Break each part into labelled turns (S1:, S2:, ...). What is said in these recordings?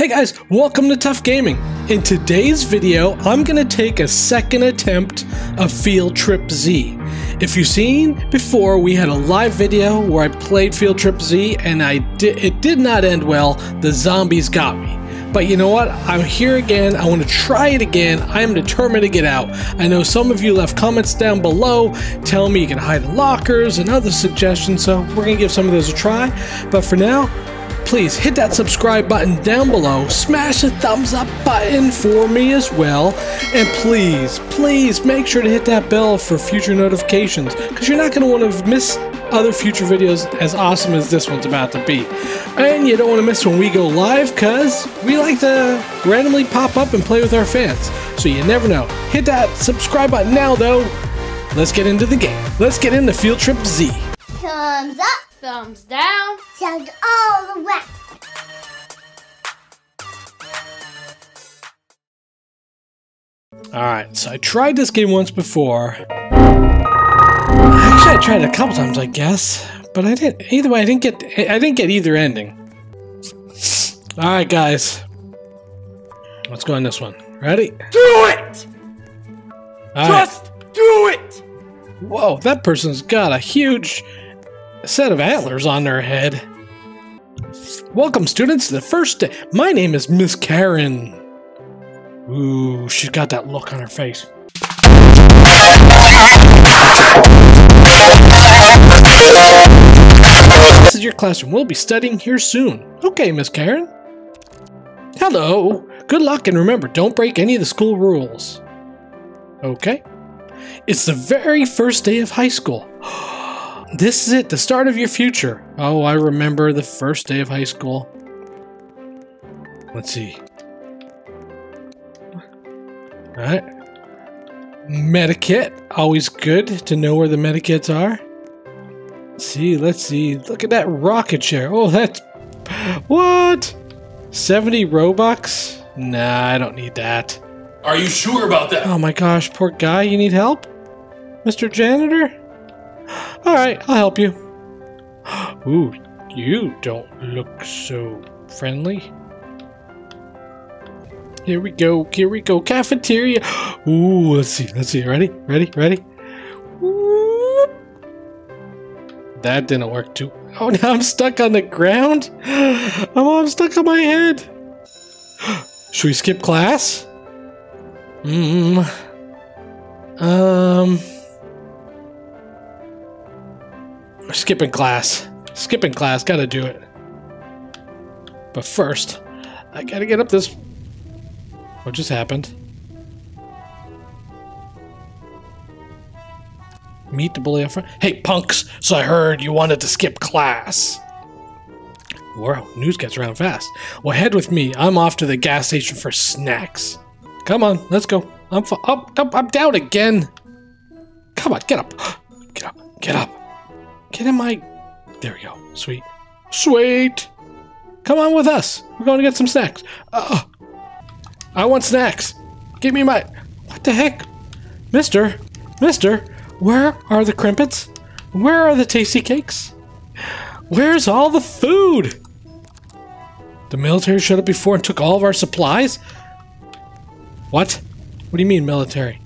S1: Hey guys, welcome to TUF Gaming. In today's video, I'm gonna take a second attempt of Field Trip Z. If you've seen before, we had a live video where I played Field Trip Z and I did it did not end well. The zombies got me. But you know what? I'm here again. I want to try it again. I am determined to get out. I know some of you left comments down below telling me you can hide in lockers and other suggestions, so we're going to give some of those a try. But for now, please hit that subscribe button down below, smash the thumbs up button for me as well, and please, please make sure to hit that bell for future notifications because you're not going to want to miss other future videos as awesome as this one's about to be. And you don't want to miss when we go live because we like to randomly pop up and play with our fans. So you never know. Hit that subscribe button now though. Let's get into the game. Let's get into Field Trip Z.
S2: Thumbs up,
S3: Thumbs down.
S2: thumbs all the way.
S1: Alright, so I tried this game once before. Actually, I tried it a couple times, I guess. But I didn't. Either way, I didn't get. I didn't get either ending. All right, guys. Let's go on this one. Ready?
S4: Do it!
S1: All right.
S4: Just do it!
S1: Whoa, that person's got a huge set of antlers on their head. Welcome, students, to the first day. My name is Miss Karen. Ooh, she's got that look on her face. This is your classroom. We'll be studying here soon. Okay, Miss Karen. Hello. Good luck, and remember, don't break any of the school rules. Okay. It's the very first day of high school. This is it, the start of your future. Oh, I remember the first day of high school. Let's see. Alright. Medikit. Always good to know where the medikits are. Let's see, let's see. Look at that rocket share. Oh, that's. What? 70 Robux? Nah, I don't need that.
S4: Are you sure about that?
S1: Oh my gosh, poor guy, you need help? Mr. Janitor? Alright, I'll help you. Ooh, you don't look so friendly. Here we go, here we go, cafeteria. Ooh, let's see, let's see. Ready, ready, ready? Whoop. That didn't work too. Oh, now I'm stuck on the ground? Oh, I'm stuck on my head. Should we skip class? Hmm. Um. Skipping class. Skipping class. Gotta do it. But first, I gotta get up this. What just happened? Meet the bully up front. Hey, punks! So I heard you wanted to skip class. Wow, news gets around fast. Well, head with me. I'm off to the gas station for snacks. Come on, let's go. I'm up, I'm down again. Come on, get up. Get up, get up. Get in my. There we go. Sweet. Sweet. Come on with us. We're going to get some snacks. Oh, I want snacks. Give me my. What the heck? Mister, Mister, where are the Krimpets? Where are the tasty cakes? Where's all the food? The military showed up before and took all of our supplies? What? What do you mean, military?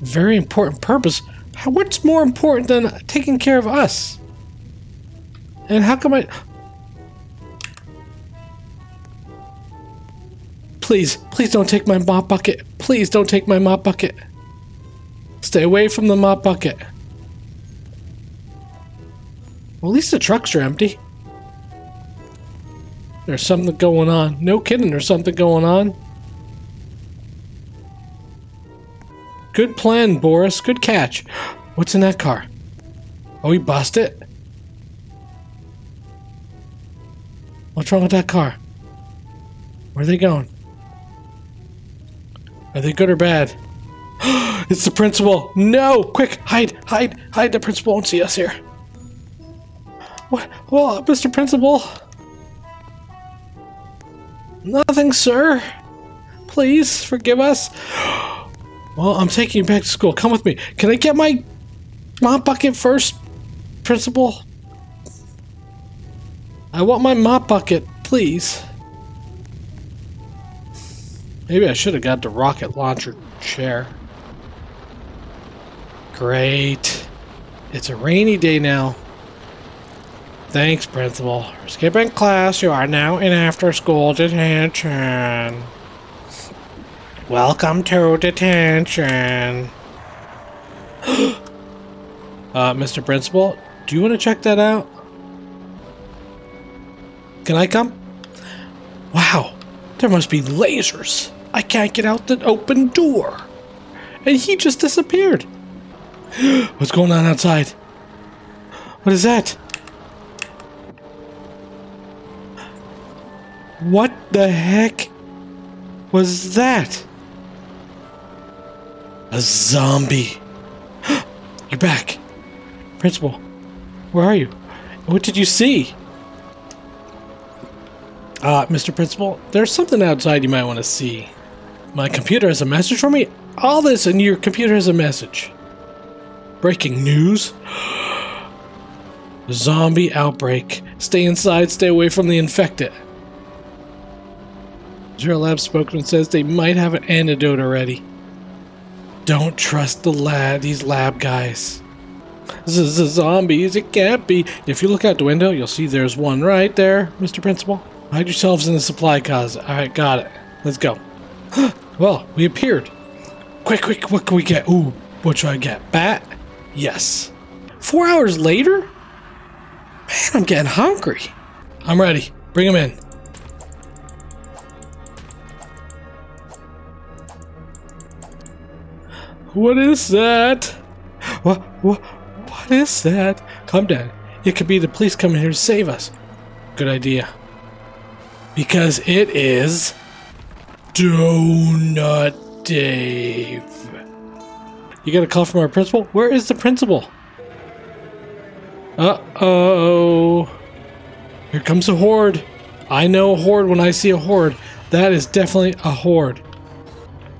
S1: Very important purpose. What's more important than taking care of us? And how come I. Please, please don't take my mop bucket. Please don't take my mop bucket. Stay away from the mop bucket. Well, at least the trucks are empty. There's something going on. No kidding, there's something going on. Good plan, Boris. Good catch. What's in that car? Oh, he bust it? What's wrong with that car? Where are they going? Are they good or bad? it's the principal. No! Quick, hide, hide, hide. The principal won't see us here. What? Well, Mr. Principal. Nothing, sir. Please forgive us. Well, I'm taking you back to school. Come with me. Can I get my mop bucket first, Principal? I want my mop bucket, please. Maybe I should have got the rocket launcher chair. Great. It's a rainy day now. Thanks, Principal. Skipping class, you are now in after school detention. Welcome to detention. uh, Mr. Principal, do you want to check that out? Can I come? Wow, there must be lasers. I can't get out the open door. And he just disappeared. What's going on outside? What is that? What the heck was that? A zombie. You're back. Principal, where are you? What did you see? Uh, Mr. Principal, there's something outside you might want to see. My computer has a message for me? All this and your computer has a message. Breaking news? Zombie outbreak. Stay inside, stay away from the infected. Zero Lab spokesman says they might have an antidote already. Don't trust the lab, these lab guys. Z -z Zombies, it can't be. If you look out the window, you'll see there's one right there, Mr. Principal. Hide yourselves in the supply closet. Alright, got it. Let's go. well, we appeared. Quick, quick, what can we get? Ooh, what should I get? Bat? Yes. Four hours later? Man, I'm getting hungry. I'm ready. Bring him in. What is that? What, what, what is that? Calm down. It could be the police coming here to save us. Good idea. Because it is Donut Dave. You got a call from our principal? Where is the principal? Uh-oh. Here comes a horde. I know a horde when I see a horde. That is definitely a horde.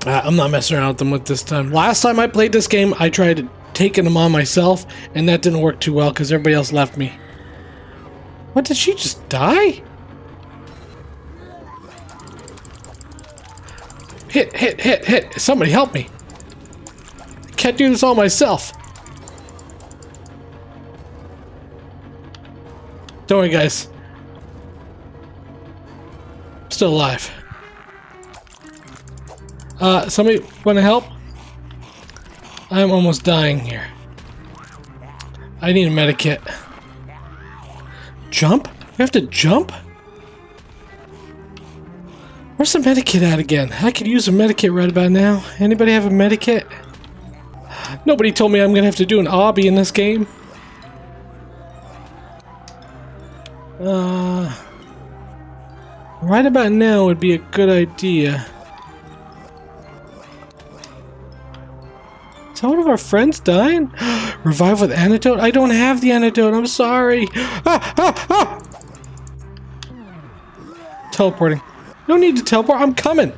S1: Uh, I'm not messing around with them with this time. Last time I played this game, I tried taking them on myself, and that didn't work too well because everybody else left me. What, did she just die? Hit, hit, hit, hit. Somebody help me. Can't do this all myself. Don't worry, guys. Still alive. Uh, somebody want to help? I'm almost dying here. I need a medikit. Jump? You have to jump? Where's the medikit at again? I could use a medikit right about now. Anybody have a medikit? Nobody told me I'm gonna have to do an obby in this game. Uh, right about now would be a good idea. Is that one of our friends dying? Revive with antidote? I don't have the antidote. I'm sorry. Ah, ah, ah. Teleporting. No need to teleport. I'm coming.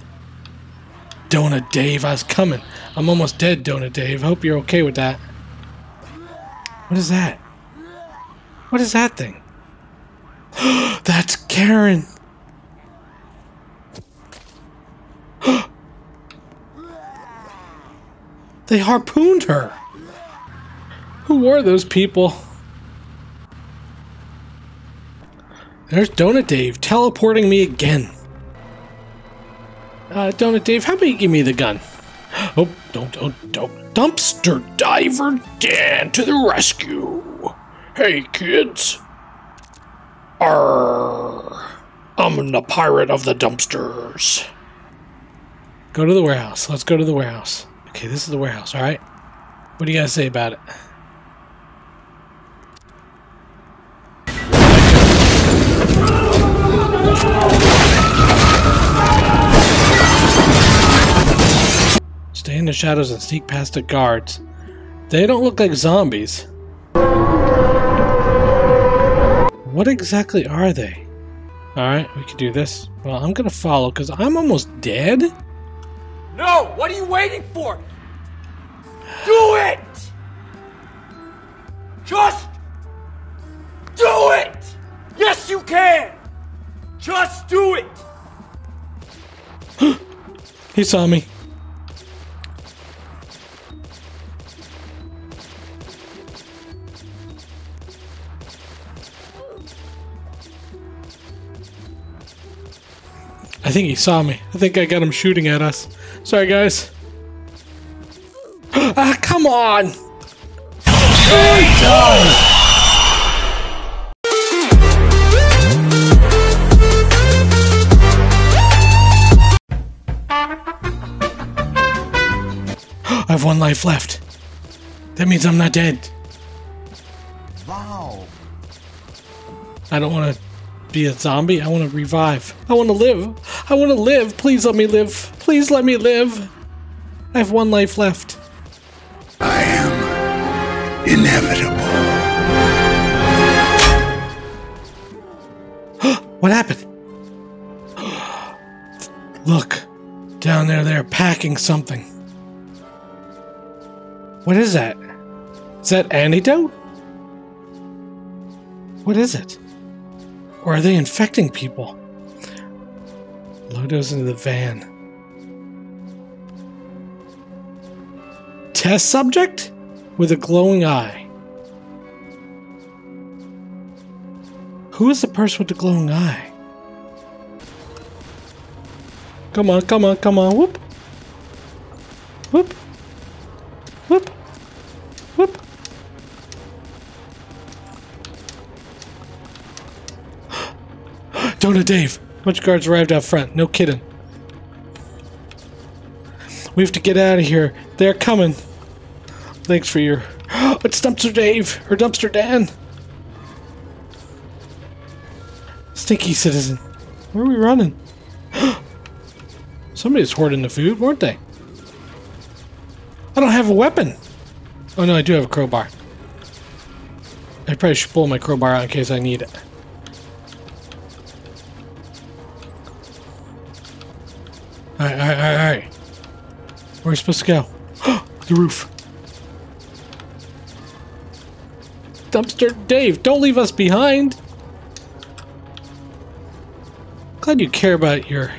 S1: Donut Dave, I was coming. I'm almost dead, Donut Dave. Hope you're okay with that. What is that? What is that thing? That's Karen. They harpooned her. Who were those people? There's Donut Dave teleporting me again. Uh, Donut Dave, how about you give me the gun? Oh, don't, don't, don't. Dumpster Diver Dan to the rescue. Hey, kids. Arr. I'm the pirate of the dumpsters. Go to the warehouse. Let's go to the warehouse. Okay, this is the warehouse, alright? What do you guys say about it? Stay in the shadows and sneak past the guards. They don't look like zombies. What exactly are they? Alright, we can do this. Well, I'm gonna follow because I'm almost dead.
S4: No! What are you waiting for? Do it! Just do it! Yes, you can! Just do it!
S1: He saw me. I think he saw me. I think I got him shooting at us. Sorry, guys. ah, come on! I have one life left. That means I'm not dead.
S3: Wow.
S1: I don't want to be a zombie. I want to revive. I want to live. I want to live. Please let me live. Please let me live. I have one life left.
S3: I am inevitable.
S1: What happened? Look, down there, they're packing something. What is that? Is that antidote? What is it? Or are they infecting people? Load those into the van. Test subject with a glowing eye. Who is the person with the glowing eye? Come on, come on, come on. Whoop. Whoop. Donut Dave. Of guards arrived out front. No kidding. We have to get out of here. They're coming. Thanks for your. It's Dumpster Dave or Dumpster Dan. Stinky citizen. Where are we running? Somebody's hoarding the food, weren't they? I don't have a weapon. Oh no, I do have a crowbar. I probably should pull my crowbar out in case I need it. Alright, alright, alright, alright. Where are we supposed to go? the roof. Dumpster Dave, don't leave us behind. Glad you care about your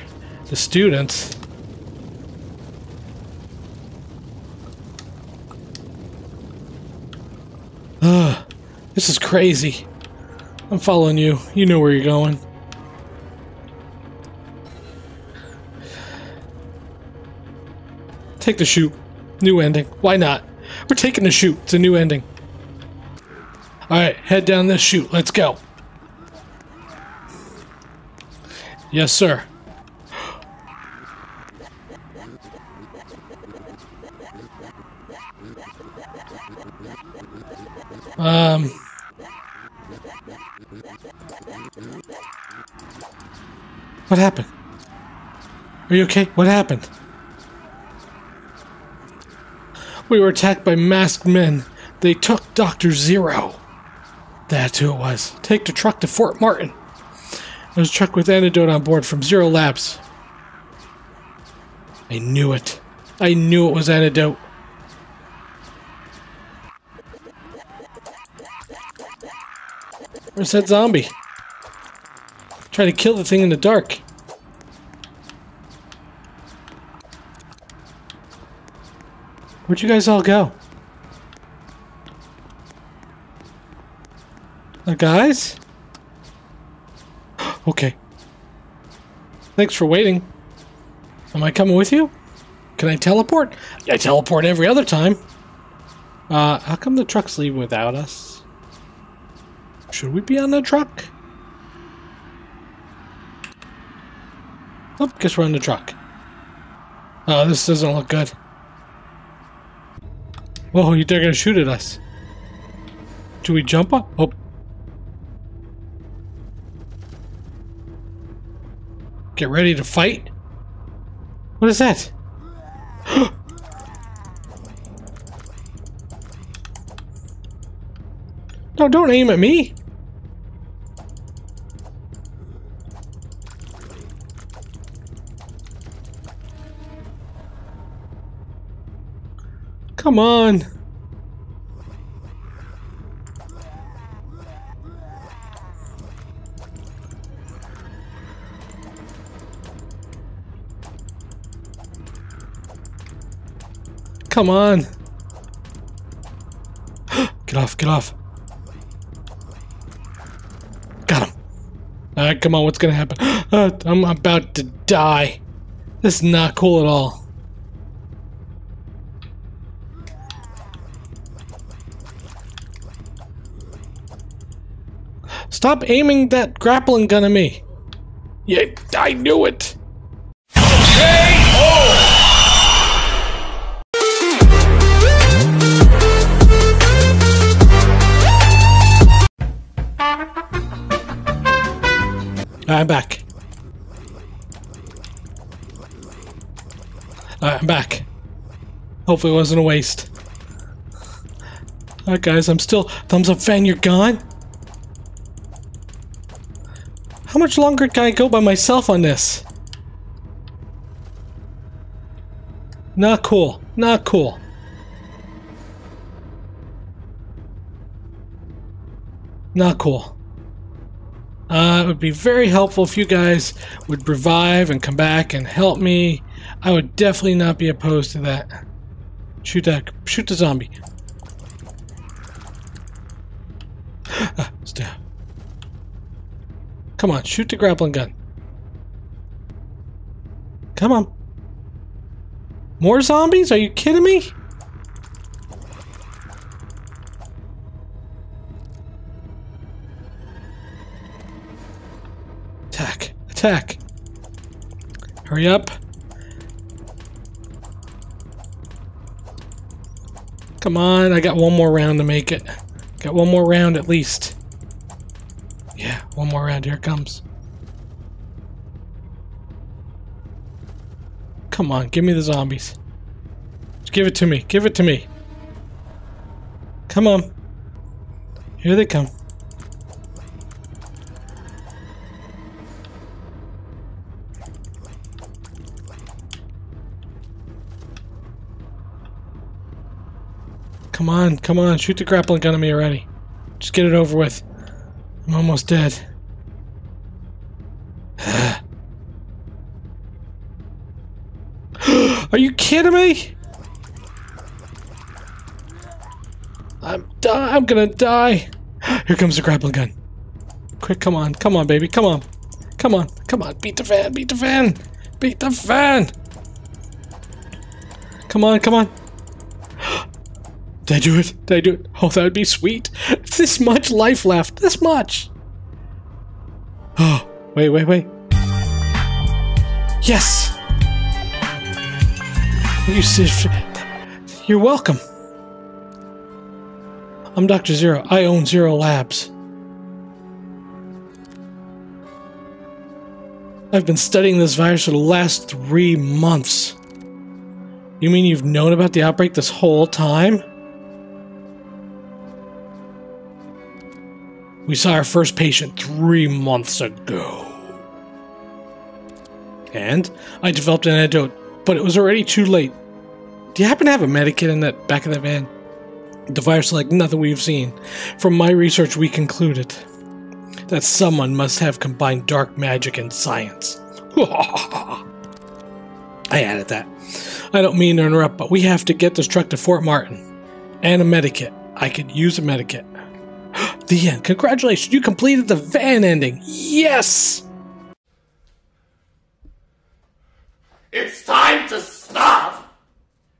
S1: the students. Ugh, this is crazy. I'm following you. You know where you're going. Take the chute. New ending. Why not? We're taking the chute. It's a new ending. Alright, head down this chute. Let's go. Yes, sir. Um. What happened? Are you okay? What happened? We were attacked by masked men. They took Dr. Zero. That's who it was. Take the truck to Fort Martin. There's a truck with antidote on board from Zero Labs. I knew it. I knew it was antidote. Where's that zombie? Try to kill the thing in the dark. Where'd you guys all go? Uh, guys? okay. Thanks for waiting. Am I coming with you? Can I teleport? I teleport every other time. Uh, how come the truck's leaving without us? Should we be on the truck? Oh, guess we're on the truck. Oh, this doesn't look good. Oh, Whoa, they're gonna shoot at us. Do we jump up? Oh. Get ready to fight? What is that? no, don't aim at me. Come on. Come on. get off, get off. Got him. Alright, come on, what's gonna happen? Uh, I'm about to die. This is not cool at all. Stop aiming that grappling gun at me. Yeah, I knew it. I'm back. Alright, I'm back. Hopefully it wasn't a waste. Alright guys, I'm still... Thumbs up fan, you're gone? How much longer can I go by myself on this? Not cool. Not cool. Not cool. Uh, it would be very helpful if you guys would revive and come back and help me. I would definitely not be opposed to that. Shoot that. Shoot the zombie. ah, stab. Come on, shoot the grappling gun. Come on. More zombies? Are you kidding me? Attack. Attack. Hurry up. Come on, I got one more round to make it. Got one more round at least. One more round. Here it comes. Come on, give me the zombies. Just give it to me. Give it to me. Come on. Here they come. Come on, come on, shoot the grappling gun at me already. Just get it over with. I'm almost dead. Are you kidding me? I'm die I'm gonna die. Here comes the grappling gun. Quick, come on, come on, baby, come on. Come on, come on, beat the fan, beat the fan, beat the fan. Come on, come on. Did I do it? Did I do it? Oh, that would be sweet. This much life left. This much. Oh, wait, wait, wait. Yes! You. You're welcome. I'm Dr. Zero. I own Zero Labs. I've been studying this virus for the last three months. You mean you've known about the outbreak this whole time? We saw our first patient three months ago. And I developed an antidote, but it was already too late. Do you happen to have a medikit in the back of that van? The virus is like nothing we've seen. From my research, we concluded that someone must have combined dark magic and science. I added that. I don't mean to interrupt, but we have to get this truck to Fort Martin. And a medikit. I could use a medikit. The end. Congratulations, you completed the van ending. Yes!
S5: It's time to stop!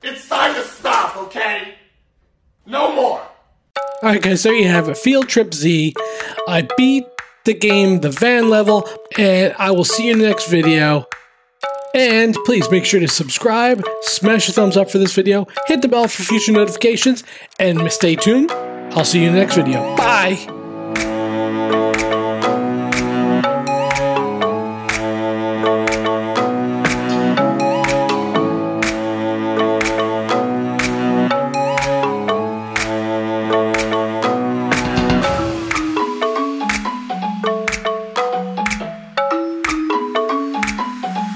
S5: It's time to stop, okay? No more!
S1: Alright, guys, there you have it. Field Trip Z. I beat the game, the van level, and I will see you in the next video. And please make sure to subscribe, smash a thumbs up for this video, hit the bell for future notifications, and stay tuned I'll see you in the next video. Bye!